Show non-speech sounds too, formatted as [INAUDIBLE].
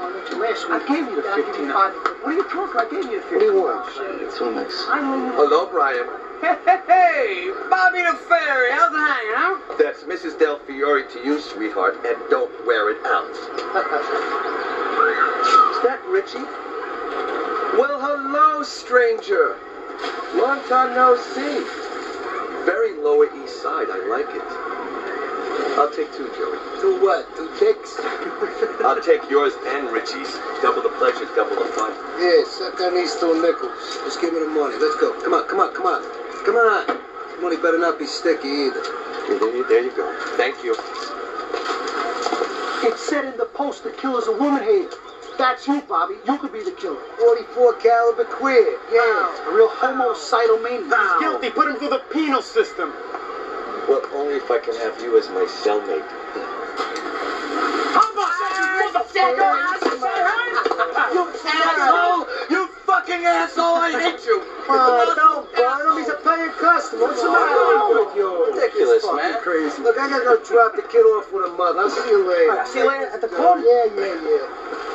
I let you last week. I gave you the I'll give you 15. What are you talking? I gave you the What do you 15. want? So nice. I don't even. Hello, Brian. Hey, hey, hey, Bobby the Fairy, how's it hanging out? That's Mrs. Del Fiore to you, sweetheart, and don't wear it out. [LAUGHS] Is that Richie? Well, hello, stranger. Long time no see. Very Lower East Side. I like it. I'll take two, Joey. Two what? Two dicks? I'll take yours and Richie's. Double the pleasure, double the fun. Yeah, suck on these two nickels. Just give me the money. Let's go. Come on, come on, come on. Come on. This money better not be sticky either. There you, there you go. Thank you. It said in the post the killer's a woman hater. That's you, Bobby. You could be the killer. 44 caliber queer. Yeah. A real homicidal maniac. He's guilty, put him through the penal system. Well, only if I can have you as my cellmate. You asshole! You fucking asshole! I hate you! Oh, don't burn him. He's a paying customer. What's the matter with you? Ridiculous, man. crazy. Look, I gotta go drop the kid off with a mother. I'll see you later. See you later at the corner. Yeah, yeah, yeah.